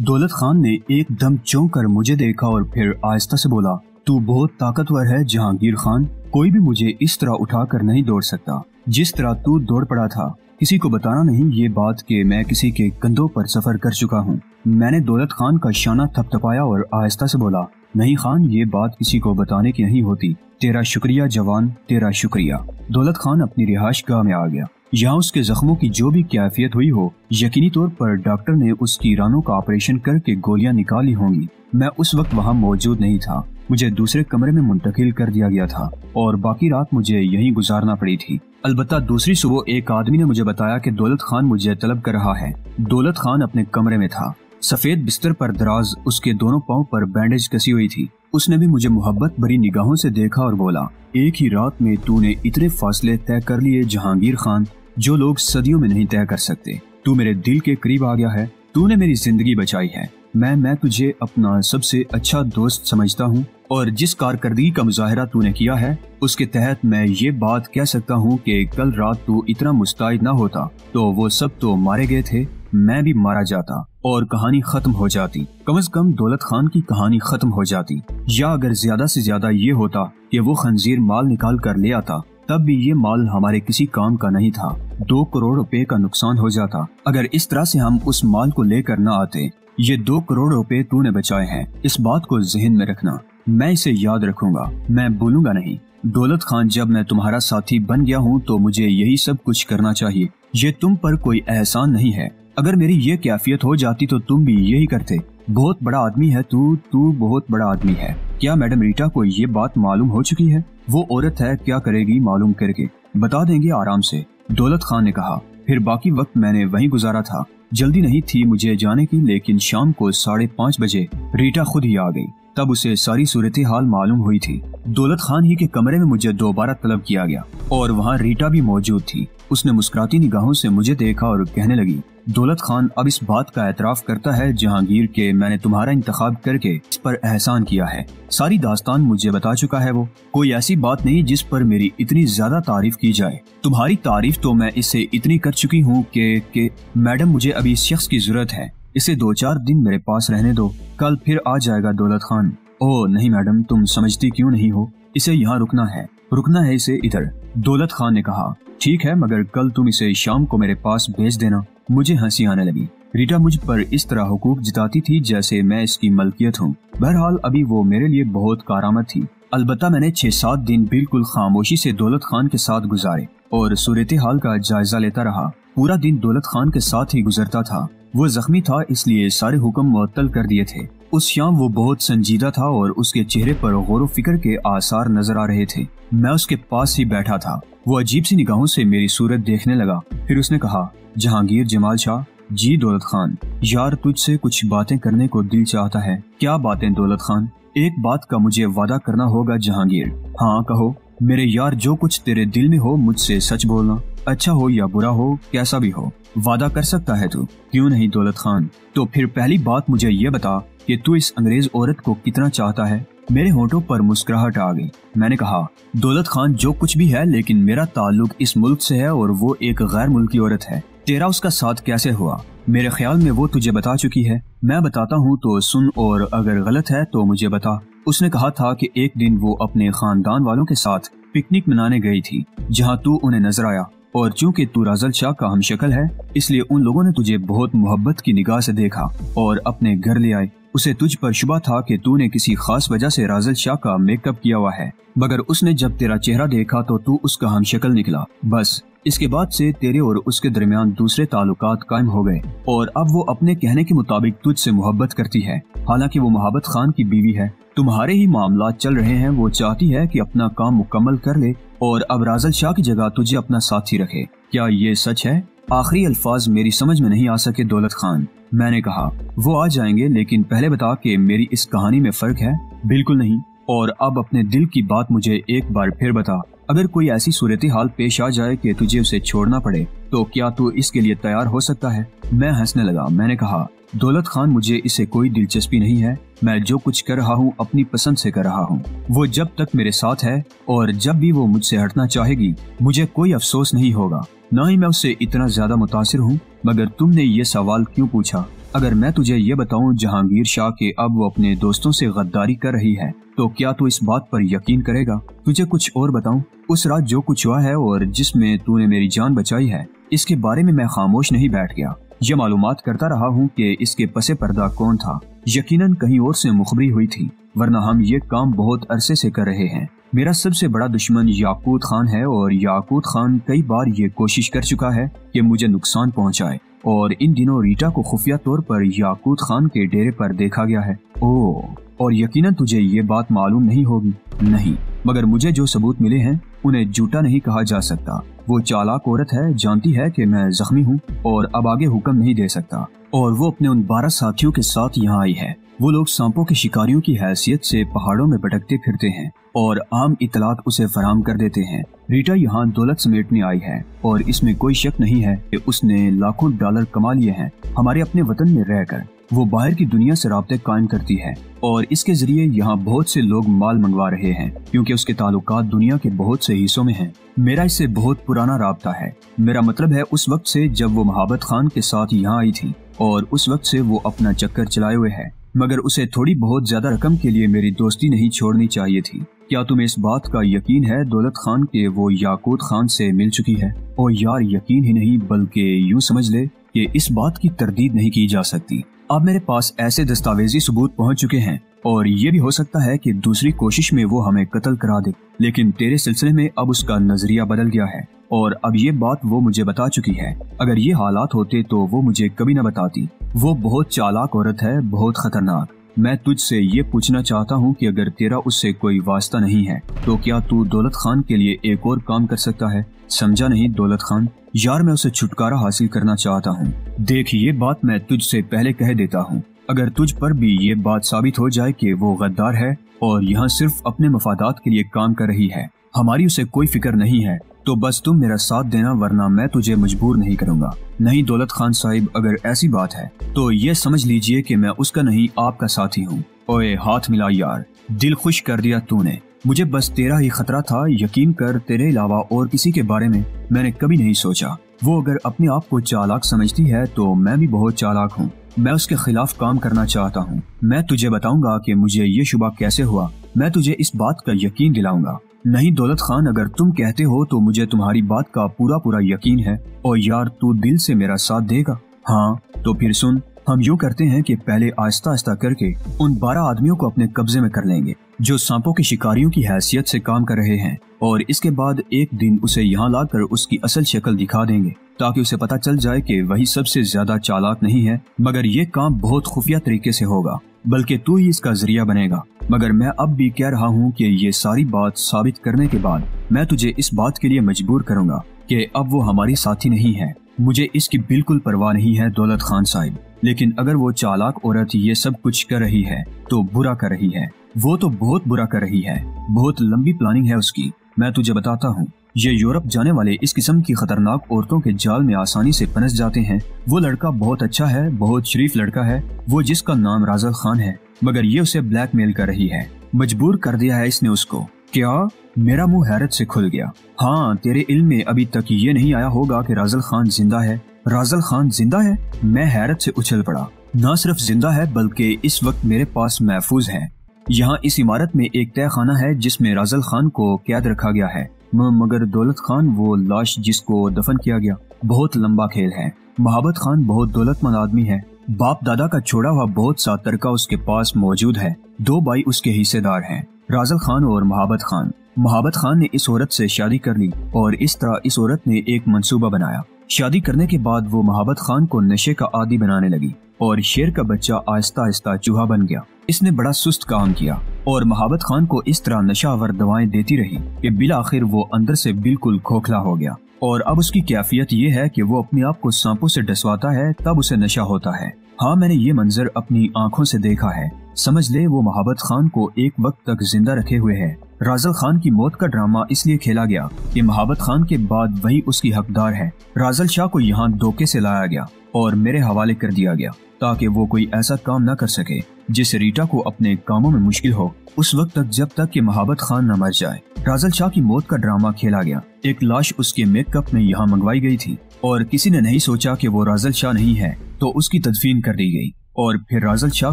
दौलत खान ने एकदम चौंक कर मुझे देखा और फिर आहिस्ता से बोला, तू बहुत ताकतवर है, जहांगीर खान। कोई भी मुझे इस तरह उठा कर नहीं दौड़ सकता। जिस तरह तू दौड़ पड़ा था, किसी को बताना नहीं ये बात कि मैं किसी के कंधों पर सफ़र कर चुका हूँ। मैंने दौलत खान का शाना थपथपाया और आहिस्ता से बोला, नहीं खान, ये बात किसी को बताने की नहीं होती। तेरा शुक्रिया, जवान, तेरा शुक्रिया। दौलत खान अपनी रिहाइश गाह में आ गया। यहाँ उसके जख्मों की जो भी कैफियत हुई हो, यकीनी तौर पर डॉक्टर ने उसकी रानों का ऑपरेशन करके गोलियाँ निकाली होंगी। मैं उस वक्त वहाँ मौजूद नहीं था। मुझे दूसरे कमरे में मुंतकिल कर दिया गया था और बाकी रात मुझे यहीं गुजारना पड़ी थी। अलबत्ता दूसरी सुबह एक आदमी ने मुझे बताया कि दौलत खान मुझे तलब कर रहा है। दौलत खान अपने कमरे में था। सफ़ेद बिस्तर पर दराज उसके दोनों पाँव पर बैंडेज कसी हुई थी। उसने भी मुझे मोहब्बत भरी निगाहों से देखा और बोला, एक ही रात में तूने इतने फासले तय कर लिए, जहांगीर खान जो लोग सदियों में नहीं तय कर सकते। तू मेरे दिल के करीब आ गया है। तूने मेरी ज़िंदगी बचाई है। मैं मैं तुझे अपना सबसे अच्छा दोस्त समझता हूँ और जिस कारकर्दगी का मुजाहरा तूने किया है, उसके तहत मैं ये बात कह सकता हूँ कि कल रात तू इतना मुस्तैद न होता तो वो सब तो मारे गए थे। मैं भी मारा जाता और कहानी खत्म हो जाती। कम अज कम दौलत खान की कहानी खत्म हो जाती। या अगर ज़्यादा से ज़्यादा ये होता कि वो खंजीर माल निकाल कर ले आता तब भी ये माल हमारे किसी काम का नहीं था। दो करोड़ रुपए का नुकसान हो जाता। अगर इस तरह से हम उस माल को लेकर न आते, ये दो करोड़ रुपए तूने बचाए हैं। इस बात को जहन में रखना। मैं इसे याद रखूँगा। मैं बोलूँगा नहीं। दौलत खान, जब मैं तुम्हारा साथी बन गया हूँ तो मुझे यही सब कुछ करना चाहिए। ये तुम पर कोई एहसान नहीं है। अगर मेरी ये कैफियत हो जाती तो तुम भी यही करते। बहुत बड़ा आदमी है तू। तू बहुत बड़ा आदमी है। क्या मैडम रीटा को ये बात मालूम हो चुकी है? वो औरत है, क्या करेगी मालूम करके। बता देंगे आराम से, दौलत खान ने कहा। फिर बाकी वक्त मैंने वहीं गुजारा था। जल्दी नहीं थी मुझे जाने की, लेकिन शाम को साढ़े पाँच बजे रीटा खुद ही आ गई। तब उसे सारी सूरत हाल मालूम हुई थी। दौलत खान ही के कमरे में मुझे दोबारा तलब किया गया और वहाँ रीटा भी मौजूद थी। उसने मुस्कुराती निगाहों से मुझे देखा और कहने लगी, दौलत खान, अब इस बात का एतराफ करता है जहांगीर के मैंने तुम्हारा इंतखाब करके इस पर एहसान किया है। सारी दास्तान मुझे बता चुका है वो। कोई ऐसी बात नहीं जिस पर मेरी इतनी ज़्यादा तारीफ़ की जाए। तुम्हारी तारीफ़ तो मैं इससे इतनी कर चुकी हूँ कि मैडम, मुझे अभी इस शख्स की ज़रूरत है। इसे दो चार दिन मेरे पास रहने दो। कल फिर आ जाएगा दौलत खान। ओ, नहीं मैडम, तुम समझती क्यों नहीं हो? इसे यहाँ रुकना है। रुकना है इसे इधर। दौलत खान ने कहा, ठीक है, मगर कल तुम इसे शाम को मेरे पास भेज देना। मुझे हँसी आने लगी। रीटा मुझ पर इस तरह हुकूक जताती थी जैसे मैं इसकी मलकियत हूँ। बहरहाल, अभी वो मेरे लिए बहुत कारामद थी। अलबत्ता मैंने छह सात दिन बिल्कुल खामोशी से दौलत खान के साथ गुजारे और सूरत हाल का जायजा लेता रहा। पूरा दिन दौलत खान के साथ ही गुजरता था। वो जख्मी था, इसलिए सारे हुक्म मुअत्तल कर दिए थे। उस शाम वो बहुत संजीदा था और उसके चेहरे पर गौर फ़िक्र के आसार नज़र आ रहे थे। मैं उसके पास ही बैठा था। वो अजीब सी निगाहों से मेरी सूरत देखने लगा। फिर उसने कहा, जहांगीर जमाल शाह, जी दौलत खान, यार तुझसे कुछ बातें करने को दिल चाहता है। क्या बातें दौलत खान? एक बात का मुझे वादा करना होगा जहांगीर। हाँ कहो। मेरे यार, जो कुछ तेरे दिल में हो, मुझसे सच बोलना। अच्छा हो या बुरा हो, कैसा भी हो, वादा कर सकता है तू। क्यों नहीं, दौलत खान? तो फिर पहली बात मुझे ये बता कि तू इस अंग्रेज़ औरत को कितना चाहता है। मेरे होठों पर मुस्कुराहट आ गई। मैंने कहा, दौलत खान, जो कुछ भी है, लेकिन मेरा ताल्लुक इस मुल्क से है और वो एक गैर मुल्की औरत है। तेरा उसका साथ कैसे हुआ? मेरे ख्याल में वो तुझे बता चुकी है। मैं बताता हूँ तो सुन और अगर गलत है तो मुझे बता। उसने कहा था कि एक दिन वो अपने खानदान वालों के साथ पिकनिक मनाने गई थी, जहाँ तू उन्हें नज़र आया। और चूँकि तू राजल शाह का हम शक्ल है, इसलिए उन लोगों ने तुझे बहुत मोहब्बत की निगाह से देखा और अपने घर ले आए। उसे तुझ पर शुबा था कि तूने किसी खास वजह से राजल शाह का मेकअप किया हुआ है। मगर उसने जब तेरा चेहरा देखा तो तू उसका हम शक्ल निकला। बस इसके बाद से तेरे और उसके दरमियान दूसरे ताल्लुक कायम हो गए, और अब वो अपने कहने के मुताबिक तुझ तुझसे मोहब्बत करती है। हालाँकि वो मोहब्बत खान की बीवी है। तुम्हारे ही मामला चल रहे हैं, वो चाहती है कि अपना काम मुकम्मल कर ले, और अब राजल शाह की जगह तुझे अपना साथी रखे। क्या ये सच है? आखिरी अल्फाज मेरी समझ में नहीं आ सके दौलत खान। मैंने कहा, वो आ जाएँगे, लेकिन पहले बता कि मेरी इस कहानी में फ़र्क है। बिल्कुल नहीं, और अब अपने दिल की बात मुझे एक बार फिर बता। अगर कोई ऐसी सूरत हाल पेश आ जाए कि तुझे उसे छोड़ना पड़े तो क्या तू इसके लिए तैयार हो सकता है? मैं हंसने लगा। मैंने कहा, दौलत खान, मुझे इसे कोई दिलचस्पी नहीं है। मैं जो कुछ कर रहा हूँ, अपनी पसंद से कर रहा हूँ। वो जब तक मेरे साथ है, और जब भी वो मुझसे हटना चाहेगी, मुझे कोई अफसोस नहीं होगा। न ही मैं उससे इतना ज़्यादा मुतासर हूँ, मगर तुमने ये सवाल क्यों पूछा? अगर मैं तुझे ये बताऊँ, जहांगीर शाह के अब वो अपने दोस्तों से गद्दारी कर रही है तो क्या तू इस बात पर यकीन करेगा? तुझे कुछ और बताऊँ? उस रात जो कुछ हुआ है और जिसमें तूने मेरी जान बचाई है, इसके बारे में मैं खामोश नहीं बैठ गया। ये मालूम करता रहा हूँ कि इसके पसे पर्दा कौन था। यकीनन कहीं और से मुखबरी हुई थी, वरना हम ये काम बहुत अरसे से कर रहे हैं। मेरा सबसे बड़ा दुश्मन याकूत खान है और याकूत खान कई बार ये कोशिश कर चुका है कि मुझे नुकसान पहुँचाए, और इन दिनों रीटा को खुफिया तौर पर याकूत खान के डेरे पर देखा गया है। ओ और यकीनन तुझे ये बात मालूम नहीं होगी। नहीं, मगर मुझे जो सबूत मिले हैं, उन्हें झूठा नहीं कहा जा सकता। वो चालाक औरत है, जानती है कि मैं जख्मी हूँ और अब आगे हुक्म नहीं दे सकता। और वो अपने उन बारह साथियों के साथ यहाँ आई है। वो लोग सांपों के शिकारियों की हैसियत से पहाड़ों में भटकते फिरते हैं। और आम इतलात उसे फराम कर देते हैं। रीटा यहाँ दौलत समेटने आई है और इसमें कोई शक नहीं है कि उसने लाखों डॉलर कमा लिए हैं। हमारे अपने वतन में रहकर, वो बाहर की दुनिया से रबते कायम करती है और इसके ज़रिए यहाँ बहुत से लोग माल मंगवा रहे हैं, क्योंकि उसके ताल्लुक दुनिया के बहुत से हिस्सों में हैं। मेरा इससे बहुत पुराना रबता है। मेरा मतलब है उस वक्त से जब वो मोहब्बत खान के साथ यहाँ आई थी और उस वक्त से वो अपना चक्कर चलाए हुए है, मगर उसे थोड़ी बहुत ज़्यादा रकम के लिए मेरी दोस्ती नहीं छोड़नी चाहिए थी। क्या तुम्हें इस बात का यकीन है दौलत खान के वो याकूत खान से मिल चुकी है? और यार यकीन ही नहीं, बल्कि यूँ समझ ले कि इस बात की तरदीद नहीं की जा सकती। अब मेरे पास ऐसे दस्तावेजी सबूत पहुँच चुके हैं, और ये भी हो सकता है कि दूसरी कोशिश में वो हमें कत्ल करा दे, लेकिन तेरे सिलसिले में अब उसका नज़रिया बदल गया है, और अब ये बात वो मुझे बता चुकी है। अगर ये हालात होते तो वो मुझे कभी न बताती। वो बहुत चालाक औरत है, बहुत खतरनाक। मैं तुझसे ये पूछना चाहता हूँ कि अगर तेरा उससे कोई वास्ता नहीं है तो क्या तू दौलत खान के लिए एक और काम कर सकता है? समझा नहीं दौलत खान? यार, मैं उसे छुटकारा हासिल करना चाहता हूँ। देख, ये बात मैं तुझसे पहले कह देता हूँ। अगर तुझ पर भी ये बात साबित हो जाए कि वो गद्दार है और यहाँ सिर्फ़ अपने मफादात के लिए काम कर रही है, हमारी उसे कोई फ़िक्र नहीं है। तो बस तुम मेरा साथ देना, वरना मैं तुझे मजबूर नहीं करूँगा। नहीं, दौलत खान साहिब, अगर ऐसी बात है तो ये समझ लीजिए कि मैं उसका नहीं, आपका साथी हूँ। ओए, हाथ मिला यार। दिल खुश कर दिया तूने। मुझे बस तेरा ही खतरा था, यकीन कर तेरे अलावा और किसी के बारे में मैंने कभी नहीं सोचा। वो अगर अपने आप को चालाक समझती है तो मैं भी बहुत चालाक हूँ। मैं उसके खिलाफ काम करना चाहता हूँ। मैं तुझे बताऊँगा कि मुझे ये शुबा कैसे हुआ। मैं तुझे इस बात का यकीन दिलाऊँगा। नहीं दौलत खान, अगर तुम कहते हो तो मुझे तुम्हारी बात का पूरा पूरा यकीन है। और यार, तू दिल से मेरा साथ देगा। हाँ तो फिर सुन, हम यूँ करते हैं कि पहले आहिस्ता आहिस्ता करके उन बारह आदमियों को अपने कब्जे में कर लेंगे, जो सांपों के शिकारियों की हैसियत से काम कर रहे हैं। और इसके बाद एक दिन उसे यहाँ लाकर उसकी असल शक्ल दिखा देंगे, ताकि उसे पता चल जाए कि वही सबसे ज़्यादा चालाक नहीं है, मगर ये काम बहुत खुफिया तरीके से होगा, बल्कि तू ही इसका ज़रिया बनेगा। मगर मैं अब भी कह रहा हूँ कि ये सारी बात साबित करने के बाद मैं तुझे इस बात के लिए मजबूर करूँगा कि अब वो हमारी साथी नहीं है। मुझे इसकी बिल्कुल परवाह नहीं है दौलत खान साहिब। लेकिन अगर वो चालाक औरत ये सब कुछ कर रही है तो बुरा कर रही है। वो तो बहुत बुरा कर रही है। बहुत लंबी प्लानिंग है उसकी। मैं तुझे बताता हूँ, ये यूरोप जाने वाले इस किस्म की खतरनाक औरतों के जाल में आसानी से पनस जाते हैं। वो लड़का बहुत अच्छा है, बहुत शरीफ लड़का है। वो जिसका नाम राजल खान है। मगर ये उसे ब्लैकमेल कर रही है। मजबूर कर दिया है इसने उसको। क्या? मेरा मुँह हैरत से खुल गया। हाँ तेरे इल्म में अभी तक ये नहीं आया होगा कि राजल खान ज़िंदा है। राजल खान ज़िंदा है? मैं हैरत से उछल पड़ा। न सिर्फ़ ज़िंदा है, बल्कि इस वक्त मेरे पास महफूज है। यहाँ इस इमारत में एक तय खाना है, जिसमें राजल खान को कैद रखा गया है। मगर दौलत खान वो लाश जिसको दफन किया गया। बहुत लंबा खेल है। मोहब्बत खान बहुत दौलतमंद आदमी है। बाप दादा का छोड़ा हुआ बहुत सा तरका उसके पास मौजूद है। दो भाई उसके हिस्सेदार हैं, राजल खान और मोहब्बत खान। मोहब्बत खान ने इस औरत से शादी कर ली और इस तरह इस औरत ने एक मंसूबा बनाया। शादी करने के बाद वो मोहब्बत खान को नशे का आदि बनाने लगी और शेर का बच्चा आहिस्ता आहिस्ता चूहा बन गया। इसने बड़ा सुस्त काम किया और मोहब्बत खान को इस तरह नशावर दवाएँ देती रही कि बिल आखिर वो अंदर से बिल्कुल खोखला हो गया। और अब उसकी कैफियत ये है कि वो अपने आप को सांपों से डसवाता है, तब उसे नशा होता है। हाँ मैंने ये मंजर अपनी आँखों से देखा है। समझ ले, वो मोहब्बत खान को एक वक्त तक ज़िंदा रखे हुए है। राजल खान की मौत का ड्रामा इसलिए खेला गया कि मोहब्बत खान के बाद वही उसकी हकदार है। राजल शाह को यहाँ धोखे से लाया गया और मेरे हवाले कर दिया गया। ताकि वो कोई ऐसा काम न कर सके, जिससे रीटा को अपने कामों में मुश्किल हो। उस वक्त तक जब तक की मोहब्बत खान न मर जाए, राजल शाह की मौत का ड्रामा खेला गया। एक लाश उसके मेकअप में यहाँ मंगवाई गई थी, और किसी ने नहीं सोचा कि वो राजल शाह नहीं है तो उसकी तदफीन कर दी गई। और फिर राजल शाह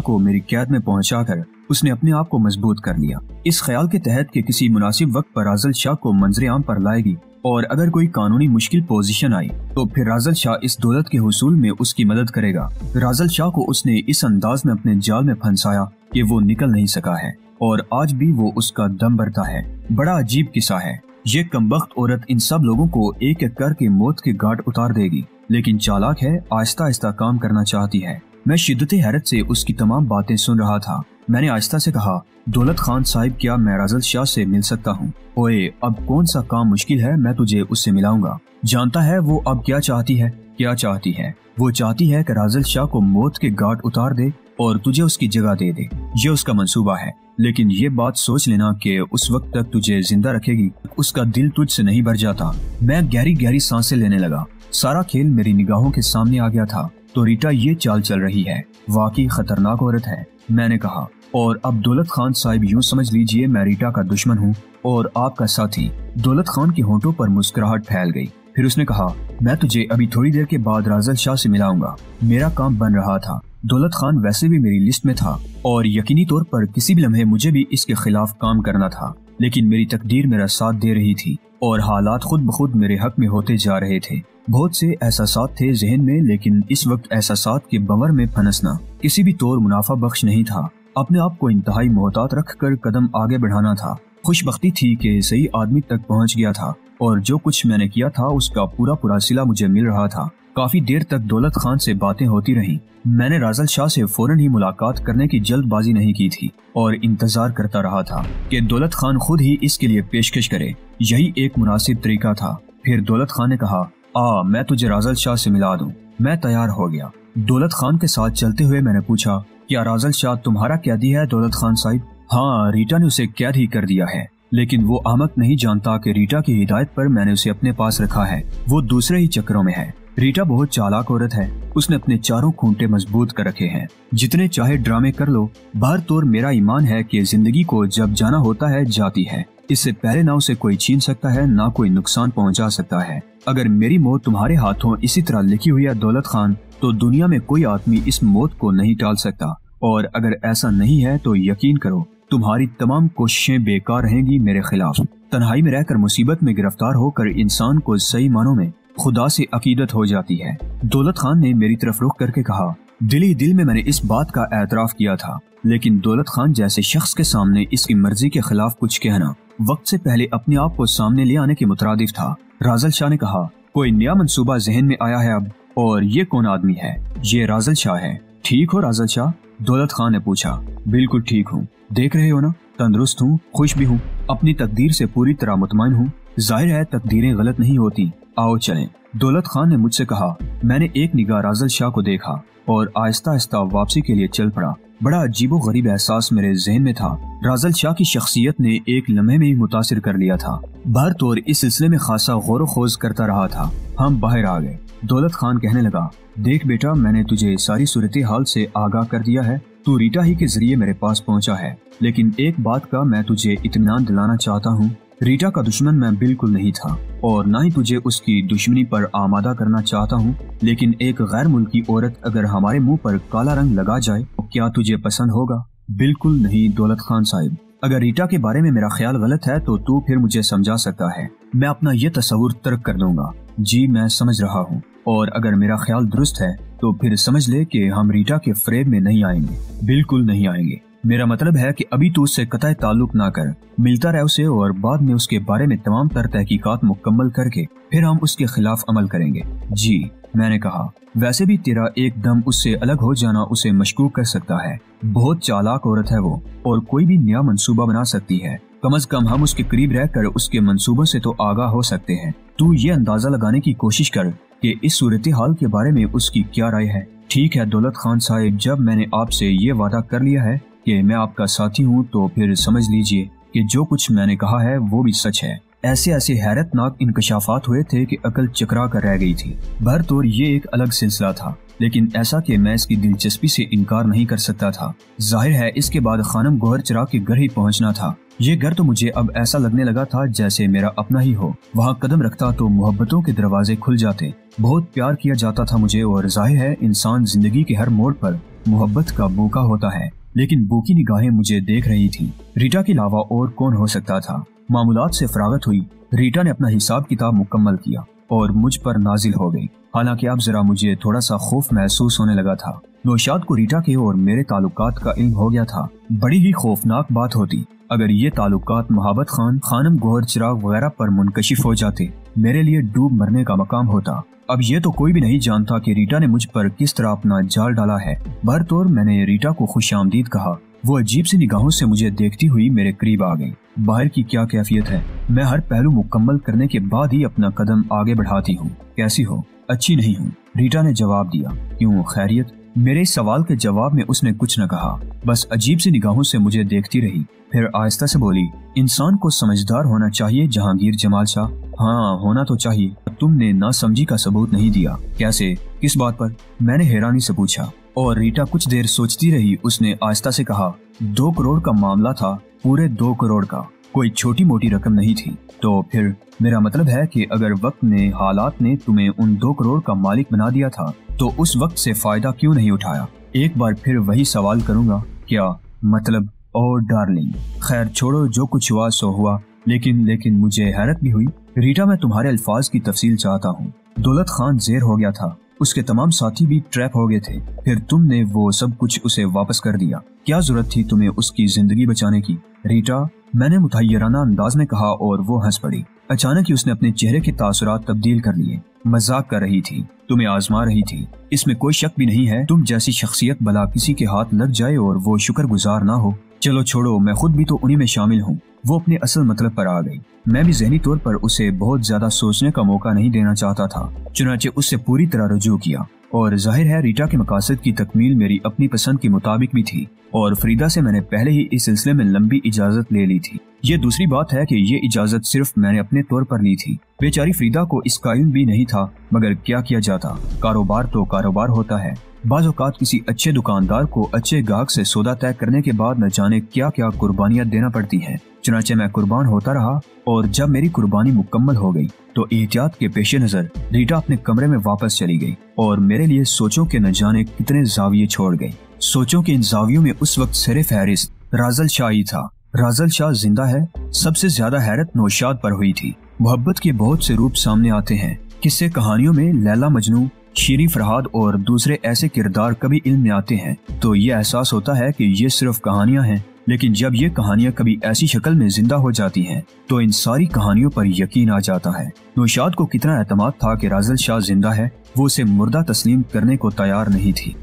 को मेरी कैद में पहुंचाकर उसने अपने आप को मज़बूत कर लिया। इस ख्याल के तहत कि किसी मुनासिब वक्त पर राजल शाह को मंजरे आम पर लाएगी और अगर कोई कानूनी मुश्किल पोजीशन आई तो फिर राजल शाह इस दौलत के हसूल में उसकी मदद करेगा। राजल शाह को उसने इस अंदाज में अपने जाल में फंसाया कि वो निकल नहीं सका है और आज भी वो उसका दम भरता है। बड़ा अजीब किस्सा है। ये कमबख्त औरत इन सब लोगों को एक एक करके मौत के घाट उतार देगी, लेकिन चालाक है आहिस्ता आहिस्ता काम करना चाहती है। मैं शिद्दत हैरत से उसकी तमाम बातें सुन रहा था। मैंने आहिस्ता से कहा, दौलत खान साहिब, क्या मैं राजल शाह से मिल सकता हूँ? ओए, अब कौन सा काम मुश्किल है, मैं तुझे उससे मिलाऊँगा। जानता है वो अब क्या चाहती है? क्या चाहती है? वो चाहती है कि राजल शाह को मौत के घाट उतार दे और तुझे उसकी जगह दे दे। ये उसका मंसूबा है। लेकिन ये बात सोच लेना कि उस वक्त तक तुझे ज़िंदा रखेगी, उसका दिल तुझसे नहीं भर जाता। मैं गहरी गहरी साँसें लेने लगा। सारा खेल मेरी निगाहों के सामने आ गया था। तो रीटा ये चाल चल रही है। वाकई खतरनाक औरत है, मैंने कहा। और अब दौलत खान साहिब यूँ समझ लीजिए मैं रीटा का दुश्मन हूँ और आपका साथी दौलत खान के होंठों पर मुस्कुराहट फैल गई। फिर उसने कहा, मैं तुझे अभी थोड़ी देर के बाद राजल शाह से मिलाऊँगा। मेरा काम बन रहा था। दौलत खान वैसे भी मेरी लिस्ट में था और यकीनी तौर पर किसी भी लम्हे मुझे भी इसके खिलाफ काम करना था। लेकिन मेरी तकदीर मेरा साथ दे रही थी और हालात खुद ब खुद मेरे हक में होते जा रहे थे। बहुत से एहसास थे जहन में, लेकिन इस वक्त एहसास के बवर में फनसना। किसी भी तौर मुनाफा बख्श नहीं था। अपने आप को इंतहाई मोहतात रख कर कदम आगे बढ़ाना था। खुशबख्ती थी कि सही आदमी तक पहुँच गया था और जो कुछ मैंने किया था, उसका पूरा पूरा सिला मुझे मिल रहा था। काफ़ी देर तक दौलत खान से बातें होती रहीं। मैंने राजल शाह से फ़ौरन ही मुलाकात करने की जल्दबाजी नहीं की थी और इंतज़ार करता रहा था कि दौलत खान खुद ही इसके लिए पेशकश करे। यही एक मुनासिब तरीका था। फिर दौलत खान ने कहा, आ, मैं तुझे राजल शाह से मिला दूँ। मैं तैयार हो गया। दौलत खान के साथ चलते हुए मैंने पूछा, क्या राजल शाह तुम्हारा कैदी है दौलत खान साहिब? हाँ रीटा ने उसे कैद ही कर दिया है, लेकिन वो आमक नहीं जानता कि रीटा की हिदायत पर मैंने उसे अपने पास रखा है। वो दूसरे ही चक्रों में है। रीटा बहुत चालाक औरत है। उसने अपने चारों खूंटे मज़बूत कर रखे हैं। जितने चाहे ड्रामे कर लो, बाहर तौर मेरा ईमान है कि ज़िंदगी को जब जाना होता है, जाती है। इससे पहले ना उसे कोई छीन सकता है, ना कोई नुकसान पहुँचा सकता है। अगर मेरी मौत तुम्हारे हाथों इसी तरह लिखी हुई है दौलत खान तो दुनिया में कोई आदमी इस मौत को नहीं टाल सकता। और अगर ऐसा नहीं है तो यकीन करो, तुम्हारी तमाम कोशिशें बेकार रहेंगी मेरे खिलाफ। तन्हाई में रहकर मुसीबत में गिरफ़्तार होकर इंसान को सही मानों में खुदा से अकीदत हो जाती है। दौलत खान ने मेरी तरफ़ रुख करके कहा, दिल ही दिल में मैंने इस बात का एतराफ किया था, लेकिन दौलत खान जैसे शख्स के सामने इसकी मर्ज़ी के खिलाफ कुछ कहना, वक्त से पहले अपने आप को सामने ले आने के मुतरदिफ था। राजल शाह ने कहा, कोई नया मंसूबा जहन में आया है अब, और ये कौन आदमी है? ये राजल शाह है। ठीक हो राजल शाह? दौलत खान ने पूछा, बिल्कुल ठीक हूँ। देख रहे हो ना? तंदुरुस्त हूँ, खुश भी हूँ। अपनी तकदीर से पूरी तरह मुतमिन हूँ। ज़ाहिर है, तकदीरें गलत नहीं होती। आओ चलें। दौलत खान ने मुझसे कहा, मैंने एक निगाह राजल शाह को देखा और आहिस्ता आहिस्ता वापसी के लिए चल पड़ा। बड़ा अजीबो गरीब एहसास मेरे जहन में था। राजल शाह की शख्सियत ने एक लम्हे में ही मुतासर कर लिया था। भर तौर इस सिलसिले में खासा गौर खोज करता रहा था। हम बाहर आ गए। दौलत खान कहने लगा, देख बेटा, मैंने तुझे सारी सूरत हाल से आगाह कर दिया है। तू रीटा ही के ज़रिए मेरे पास पहुँचा है। लेकिन एक बात का मैं तुझे इतमान दिलाना चाहता हूँ। रीटा का दुश्मन मैं बिल्कुल नहीं था, और न ही तुझे उसकी दुश्मनी पर आमादा करना चाहता हूँ, लेकिन एक गैर मुल्की औरत अगर हमारे मुँह पर काला रंग लगा जाए तो क्या तुझे पसंद होगा? बिल्कुल नहीं, दौलत खान साहिब। अगर रीटा के बारे में मेरा ख्याल गलत है तो तू फिर मुझे समझा सकता है। मैं अपना ये तस्वुर तर्क कर दूँगा। जी, मैं समझ रहा हूँ। और अगर मेरा ख्याल दुरुस्त है तो फिर समझ ले कि हम रीटा के फ्रेब में नहीं आएँगे। बिल्कुल नहीं आएँगे। मेरा मतलब है कि अभी तो उससे कतः ताल्लुक ना कर। मिलता रहे उसे और बाद में उसके बारे में तमाम तर तहकीकात मुकम्मल करके फिर हम उसके खिलाफ अमल करेंगे। जी, मैंने कहा, वैसे भी तेरा एकदम उससे अलग हो जाना उसे मशकूक कर सकता है। बहुत चालाक औरत है वो, और कोई भी नया मंसूबा बना सकती है। कम अज कम हम उसके करीब रहकर उसके मंसूबों से तो आगाह हो सकते हैं। तू ये अंदाज़ा लगाने की कोशिश कर कि इस सूरत हाल के बारे में उसकी क्या राय है। ठीक है, दौलत खान साहिब, जब मैंने आपसे ये वादा कर लिया है कि मैं आपका साथी हूँ तो फिर समझ लीजिए कि जो कुछ मैंने कहा है, वो भी सच है। ऐसे ऐसे हैरतनाक इंकशाफात हुए थे कि अकल चकरा कर रह गई थी। भर तौर ये एक अलग सिलसिला था, लेकिन ऐसा कि मैं इसकी दिलचस्पी से इनकार नहीं कर सकता था। ज़ाहिर है, इसके बाद खानम गोहर चरा के घर ही पहुँचना था। ये घर तो मुझे अब ऐसा लगने लगा था जैसे मेरा अपना ही हो। वहाँ कदम रखता तो मोहब्बतों के दरवाजे खुल जाते। बहुत प्यार किया जाता था मुझे और ज़ाहिर है, इंसान ज़िंदगी के हर मोड़ पर मोहब्बत का मौका होता है। लेकिन बोकी निगाहें मुझे देख रही थी। रीटा के अलावा और कौन हो सकता था? मामूलात से फरागत हुई। रीटा ने अपना हिसाब किताब मुकम्मल किया और मुझ पर नाजिल हो गई। हालाँकि अब जरा मुझे थोड़ा सा खौफ महसूस होने लगा था। नौशाद को रीटा के और मेरे ताल्लुकात का इल्म हो गया था। बड़ी ही खौफनाक बात होती। अगर ये ताल्लुकात मोहब्बत खान, खानम गोहर चिराग वगैरह पर मुनकशिफ हो जाते, मेरे लिए डूब मरने का मकाम होता। अब ये तो कोई भी नहीं जानता कि रीटा ने मुझ पर किस तरह अपना जाल डाला है। भर तौर मैंने रीटा को खुश आमदीद कहा। वो अजीब सी निगाहों से मुझे देखती हुई मेरे करीब आ गई। बाहर की क्या कैफियत है? मैं हर पहलू मुकम्मल करने के बाद ही अपना कदम आगे बढ़ाती हूँ। कैसी हो? अच्छी नहीं हूँ। रीटा ने जवाब दिया, क्यों? खैरियत? मेरे सवाल के जवाब में उसने कुछ न कहा। बस अजीब सी निगाहों से मुझे देखती रही। फिर आहिस्ता से बोली, इंसान को समझदार होना चाहिए, जहांगीर जमाल शाह। हाँ होना तो चाहिए। तुमने ना समझी का सबूत नहीं दिया। कैसे? किस बात पर? मैंने हैरानी से पूछा। और रीटा कुछ देर सोचती रही। उसने आहिस्ता से कहा, दो करोड़ का मामला था, पूरे दो करोड़ का। कोई छोटी मोटी रकम नहीं थी। तो फिर मेरा मतलब है कि अगर वक्त ने, हालात ने तुम्हें उन दो करोड़ का मालिक बना दिया था तो उस वक्त से फ़ायदा क्यों नहीं उठाया? एक बार फिर वही सवाल करूँगा, क्या मतलब? ओ डार्लिंग, खैर छोड़ो, जो कुछ हुआ सो हुआ, लेकिन लेकिन मुझे हैरत भी हुई। रीटा, मैं तुम्हारे अल्फाज की तफसील चाहता हूँ। दौलत खान जेर हो गया था। उसके तमाम साथी भी ट्रैप हो गए थे। फिर तुमने वो सब कुछ उसे वापस कर दिया। क्या ज़रूरत थी तुम्हें उसकी ज़िंदगी बचाने की? रीटा, मैंने मुतयराना अंदाज में कहा और वो हंस पड़ी। अचानक ही उसने अपने चेहरे के तासुरात तब्दील कर लिए। मज़ाक कर रही थी। तुम्हें आजमा रही थी। इसमें कोई शक भी नहीं है। तुम जैसी शख्सियत भला किसी के हाथ लग जाए और वो शुक्र गुजार ना हो। चलो छोड़ो, मैं खुद भी तो उन्हीं में शामिल हूँ। वो अपने असल मतलब पर आ गई। मैं भी जहनी तौर पर उसे बहुत ज़्यादा सोचने का मौका नहीं देना चाहता था। चुनाचे उससे पूरी तरह रजू किया। और ज़ाहिर है, रीटा के मकासद की तकमील मेरी अपनी पसंद के मुताबिक भी थी, और फरीदा से मैंने पहले ही इस सिलसिले में लंबी इजाज़त ले ली थी। ये दूसरी बात है कि ये इजाज़त सिर्फ़ मैंने अपने तौर पर ली थी। बेचारी फरीदा को इसका इल्म भी नहीं था, मगर क्या किया जाता? कारोबार तो कारोबार होता है। बाज किसी अच्छे दुकानदार को अच्छे गाहक से सौदा तय करने के बाद न जाने क्या क्या कुर्बानियाँ देना पड़ती हैं। चुनाचे मैं कुर्बान होता रहा और जब मेरी कुर्बानी मुकम्मल हो गई तो एहतियात के पेश नज़र रीटा अपने कमरे में वापस चली गई और मेरे लिए सोचों के न जाने कितने जाविये छोड़ गई सोचों के इन जावियों में उस वक्त सर फहरिस्त राजल शाह था। राजल शाह ज़िंदा है, सबसे ज़्यादा हैरत नौशाद पर हुई थी। मोहब्बत के बहुत से रूप सामने आते हैं। किस्से कहानियों में लैला मजनू, शीरी फरहाद और दूसरे ऐसे किरदार कभी इल्म में आते हैं तो ये एहसास होता है कि ये सिर्फ़ कहानियाँ हैं। लेकिन जब ये कहानियाँ कभी ऐसी शक्ल में ज़िंदा हो जाती हैं तो इन सारी कहानियों पर यकीन आ जाता है। नौशाद को कितना एतमाद था कि राजल शाह ज़िंदा है, वो उसे मुर्दा तस्लीम करने को तैयार नहीं थी।